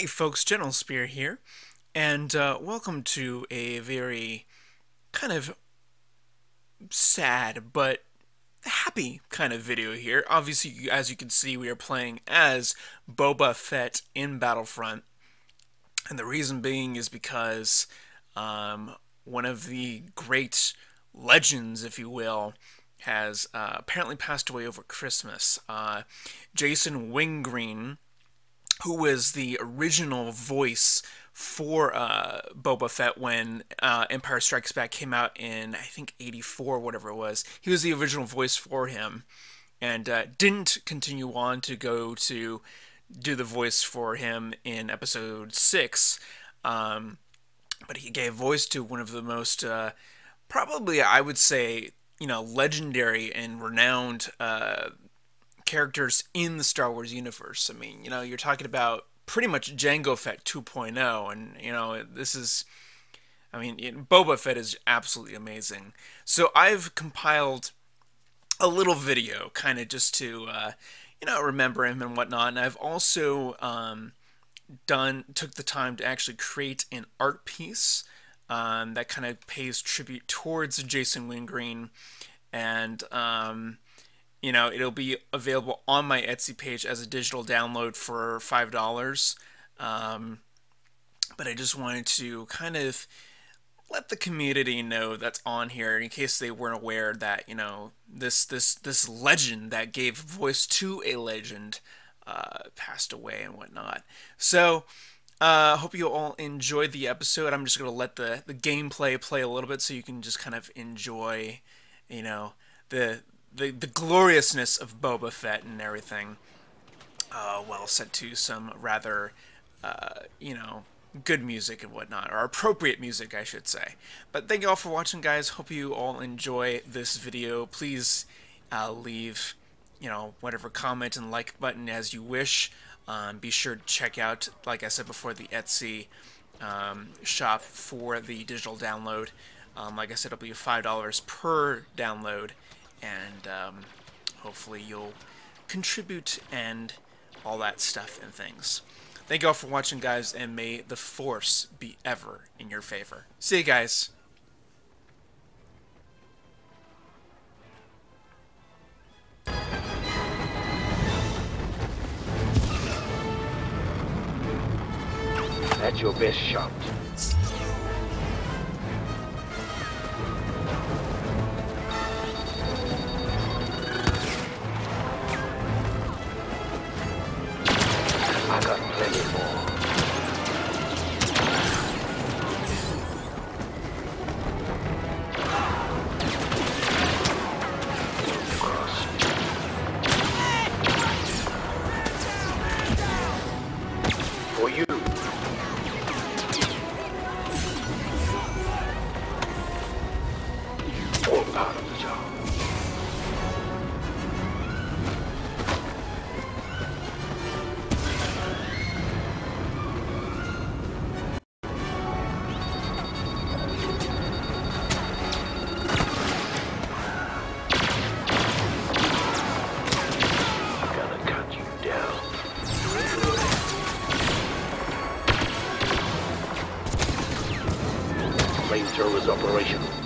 Hey folks, General Speer here, and uh, welcome to a very kind of sad but happy kind of video here. Obviously, as you can see, we are playing as Boba Fett in Battlefront, and the reason being is because um, one of the great legends, if you will, has uh, apparently passed away over Christmas. Uh, Jason Wingreen who was the original voice for uh, Boba Fett when uh, Empire Strikes Back came out in, I think, 84, whatever it was. He was the original voice for him and uh, didn't continue on to go to do the voice for him in episode 6. Um, but he gave voice to one of the most, uh, probably, I would say, you know, legendary and renowned uh, characters in the Star Wars universe. I mean, you know, you're talking about pretty much Jango Fett 2.0, and you know, this is, I mean, Boba Fett is absolutely amazing. So I've compiled a little video, kind of just to, uh, you know, remember him and whatnot. And I've also um, done took the time to actually create an art piece um, that kind of pays tribute towards Jason Wingreen and. Um, you know, it'll be available on my Etsy page as a digital download for five dollars. Um, but I just wanted to kind of let the community know that's on here in case they weren't aware that you know this this this legend that gave voice to a legend uh, passed away and whatnot. So. I uh, hope you all enjoyed the episode. I'm just going to let the, the gameplay play a little bit so you can just kind of enjoy, you know, the the the gloriousness of Boba Fett and everything, uh, well set to some rather, uh, you know, good music and whatnot, or appropriate music, I should say. But thank you all for watching, guys. Hope you all enjoy this video. Please uh, leave, you know, whatever comment and like button as you wish. Um, be sure to check out, like I said before, the Etsy um, shop for the digital download. Um, like I said, it'll be $5 per download and um, hopefully you'll contribute and all that stuff and things. Thank you all for watching, guys, and may the Force be ever in your favor. See you guys. That's your best shot. For you. Flamethrower is operational.